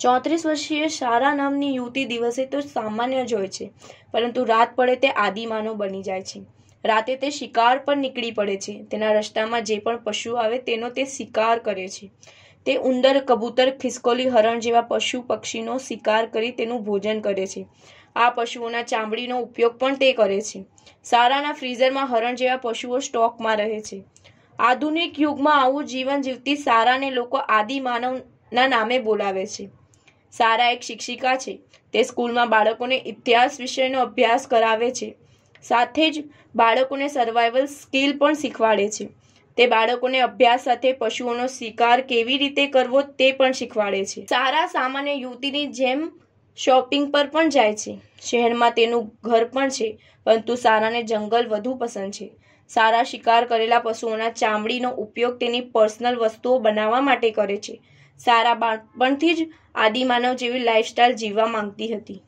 ચોત્રીસ વર્ષીય સારા નામની યુવતી દિવસે તો સામાન્ય જ હોય છે, પરંતુ રાત પડે તે આદિમાનો બની જાય છે. રાતે તે શિકાર પર નીકળી પડે છે. તેના રસ્તામાં જે પણ પશુ આવે તેનો તે શિકાર કરે છે. તે ઉંદર, કબૂતર, ખિસકોલી, હરણ જેવા પશુ પક્ષીનો શિકાર કરી તેનું ભોજન કરે છે. આ પશુઓના ચામડીનો ઉપયોગ પણ તે કરે છે. સારાના ફ્રીઝરમાં હરણ જેવા પશુઓ સ્ટોકમાં રહે છે. આધુનિક યુગમાં આવું જીવન જીવતી સારાને લોકો આદિ માનવના નામે બોલાવે છે. સારા એક શિક્ષિકા છે. તે સ્કૂલમાં બાળકોને ઇતિહાસ વિષયનો અભ્યાસ કરાવે છે. સાથે જ બાળકોને સર્વાઈવલ સ્કિલ પણ શીખવાડે છે. તે બાળકોને અભ્યાસ સાથે પશુઓનો શિકાર કેવી રીતે કરવો તે પણ શીખવાડે છે. સારા સામાન્ય યુવતીની જેમ શોપિંગ પર પણ જાય છે. શહેરમાં તેનું ઘર પણ છે, પરંતુ સારાને જંગલ વધુ પસંદ છે. સારા શિકાર કરેલા પશુઓના ચામડીનો ઉપયોગ તેની પર્સનલ વસ્તુઓ બનાવવા માટે કરે છે. સારા બાળપણથી જ આદિમાનવ જેવી લાઈફસ્ટાઈલ જીવવા માંગતી હતી.